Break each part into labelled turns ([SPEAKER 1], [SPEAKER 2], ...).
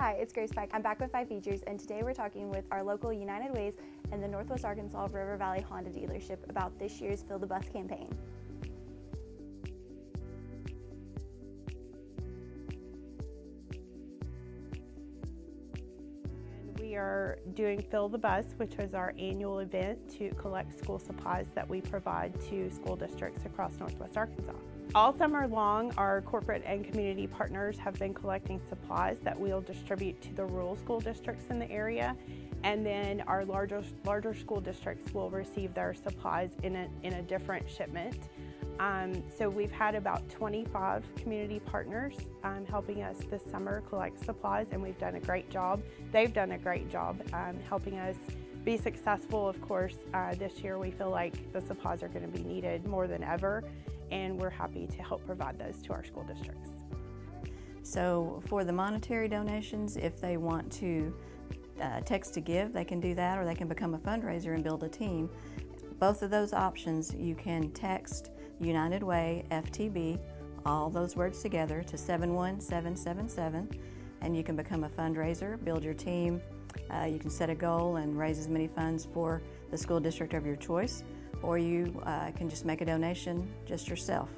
[SPEAKER 1] Hi, it's Grace Peck. I'm back with Five Features, and today we're talking with our local United Ways and the Northwest Arkansas River Valley Honda dealership about this year's Fill the Bus campaign.
[SPEAKER 2] Are doing Fill the Bus, which is our annual event to collect school supplies that we provide to school districts across Northwest Arkansas. All summer long, our corporate and community partners have been collecting supplies that we'll distribute to the rural school districts in the area. And then our larger, larger school districts will receive their supplies in a, in a different shipment. Um, so we've had about 25 community partners um, helping us this summer collect supplies and we've done a great job. They've done a great job um, helping us be successful. Of course, uh, this year we feel like the supplies are going to be needed more than ever and we're happy to help provide those to our school districts.
[SPEAKER 3] So for the monetary donations, if they want to uh, text to give, they can do that, or they can become a fundraiser and build a team. Both of those options, you can text United Way FTB, all those words together, to 71777, and you can become a fundraiser, build your team. Uh, you can set a goal and raise as many funds for the school district of your choice or you uh, can just make a donation just yourself,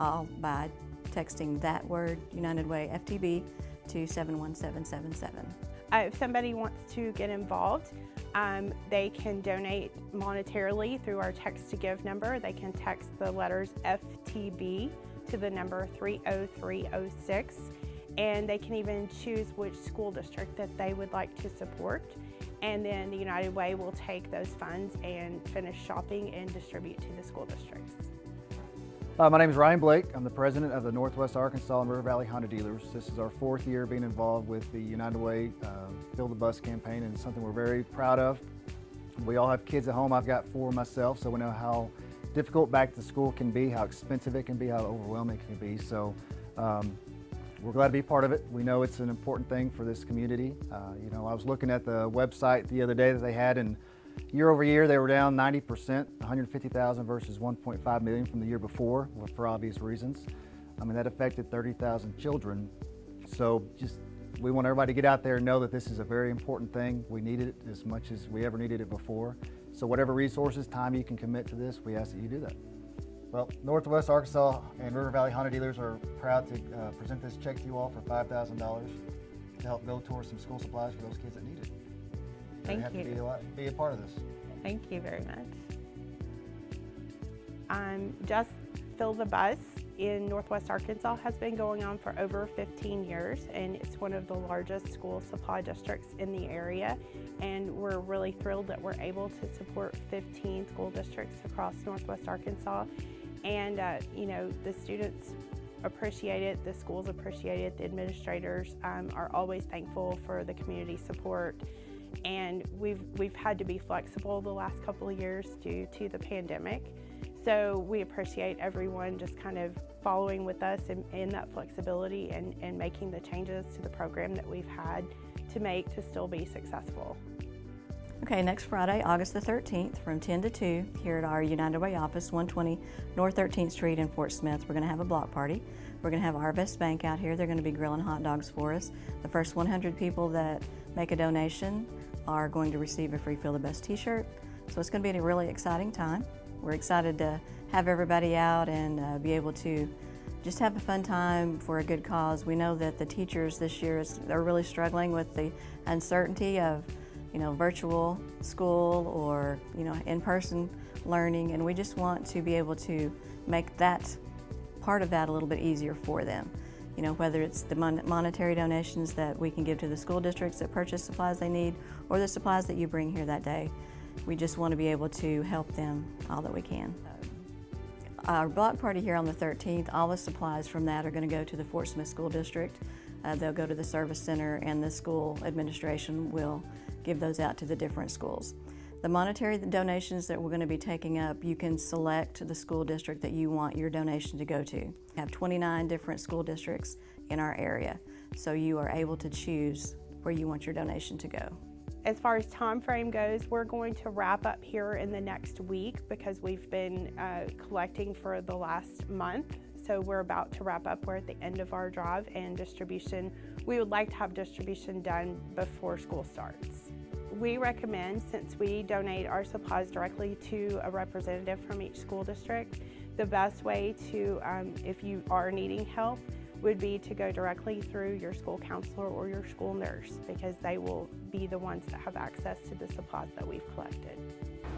[SPEAKER 3] all by texting that word, United Way FTB, to 71777.
[SPEAKER 2] Uh, if somebody wants to get involved, um, they can donate monetarily through our text to give number. They can text the letters FTB to the number 30306 and they can even choose which school district that they would like to support and then the United Way will take those funds and finish shopping and distribute to the school districts.
[SPEAKER 4] Uh, my name is Ryan Blake. I'm the president of the Northwest Arkansas and River Valley Honda Dealers. This is our fourth year being involved with the United Way uh, Fill the Bus campaign and something we're very proud of. We all have kids at home. I've got four myself, so we know how difficult back to school can be, how expensive it can be, how overwhelming it can be. So um, we're glad to be part of it. We know it's an important thing for this community. Uh, you know, I was looking at the website the other day that they had and year over year they were down 90%, 150,000 versus 1.5 million from the year before for obvious reasons. I mean, that affected 30,000 children. So just, we want everybody to get out there and know that this is a very important thing. We need it as much as we ever needed it before. So whatever resources, time you can commit to this, we ask that you do that. Well, Northwest Arkansas and River Valley Honda dealers are proud to uh, present this check to you all for $5,000 to help go towards some school supplies for those kids that need it.
[SPEAKER 2] Thank
[SPEAKER 4] have
[SPEAKER 2] you.
[SPEAKER 4] To be, a, be a part of this.
[SPEAKER 2] Thank you very much. Um, Just Fill the Bus in Northwest Arkansas has been going on for over 15 years and it's one of the largest school supply districts in the area and we're really thrilled that we're able to support 15 school districts across Northwest Arkansas and, uh, you know, the students appreciate it, the schools appreciate it, the administrators um, are always thankful for the community support. And we've, we've had to be flexible the last couple of years due to the pandemic. So we appreciate everyone just kind of following with us in, in that flexibility and, and making the changes to the program that we've had to make to still be successful.
[SPEAKER 3] Okay, next Friday, August the 13th, from 10 to 2, here at our United Way office, 120 North 13th Street in Fort Smith, we're going to have a block party. We're going to have Arvest Bank out here. They're going to be grilling hot dogs for us. The first 100 people that make a donation are going to receive a free Fill the Bus t-shirt. So it's going to be a really exciting time. We're excited to have everybody out and uh, be able to just have a fun time for a good cause. We know that the teachers this year is, are really struggling with the uncertainty of you know, virtual school or, you know, in-person learning, and we just want to be able to make that part of that a little bit easier for them. You know, whether it's the mon monetary donations that we can give to the school districts that purchase supplies they need, or the supplies that you bring here that day. We just want to be able to help them all that we can. Our block party here on the 13th, all the supplies from that are going to go to the Fort Smith School District. Uh, they'll go to the service center and the school administration will give those out to the different schools. The monetary donations that we're going to be taking up, you can select the school district that you want your donation to go to. We have 29 different school districts in our area, so you are able to choose where you want your donation to go.
[SPEAKER 2] As far as time frame goes, we're going to wrap up here in the next week because we've been uh, collecting for the last month. so we're about to wrap up. We're at the end of our drive and distribution. We would like to have distribution done before school starts. We recommend, since we donate our supplies directly to a representative from each school district, the best way to, um, if you are needing help, would be to go directly through your school counselor or your school nurse because they will be the ones that have access to the supplies that we've collected.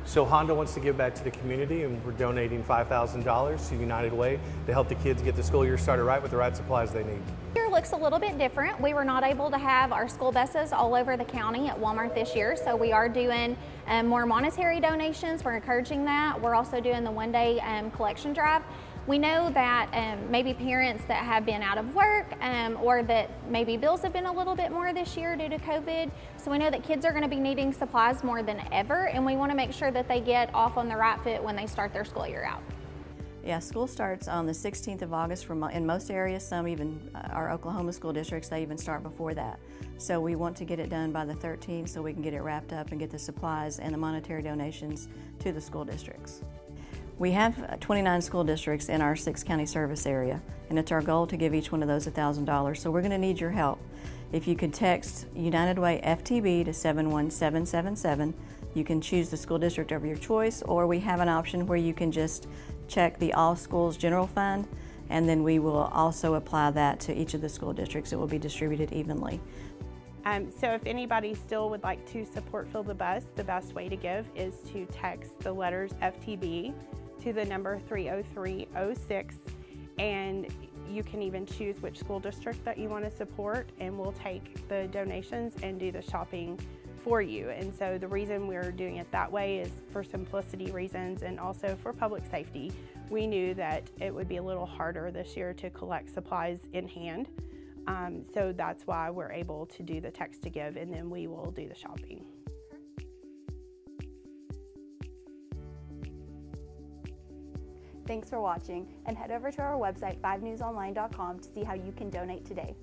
[SPEAKER 5] So Honda wants to give back to the community and we're donating $5,000 to United Way to help the kids get the school year started right with the right supplies they need.
[SPEAKER 6] Year looks a little bit different. We were not able to have our school buses all over the county at Walmart this year, so we are doing um, more monetary donations. We're encouraging that. We're also doing the one day um, collection drive. We know that um, maybe parents that have been out of work um, or that maybe bills have been a little bit more this year due to COVID. So we know that kids are going to be needing supplies more than ever, and we want to make sure that they get off on the right foot when they start their school year out.
[SPEAKER 3] Yeah, school starts on the 16th of August in most areas. Some even uh, our Oklahoma school districts they even start before that. So we want to get it done by the 13th so we can get it wrapped up and get the supplies and the monetary donations to the school districts. We have uh, 29 school districts in our six county service area, and it's our goal to give each one of those $1,000. So we're going to need your help. If you could text United Way FTB to 71777, you can choose the school district of your choice, or we have an option where you can just check the All Schools General Fund, and then we will also apply that to each of the school districts. It will be distributed evenly.
[SPEAKER 2] Um, so if anybody still would like to support Fill the Bus, the best way to give is to text the letters FTB to the number 30306 and you can even choose which school district that you want to support and we'll take the donations and do the shopping for you. And so the reason we're doing it that way is for simplicity reasons and also for public safety. We knew that it would be a little harder this year to collect supplies in hand. Um, so that's why we're able to do the text to give and then we will do the shopping.
[SPEAKER 1] Thanks for watching and head over to our website 5newsonline.com to see how you can donate today.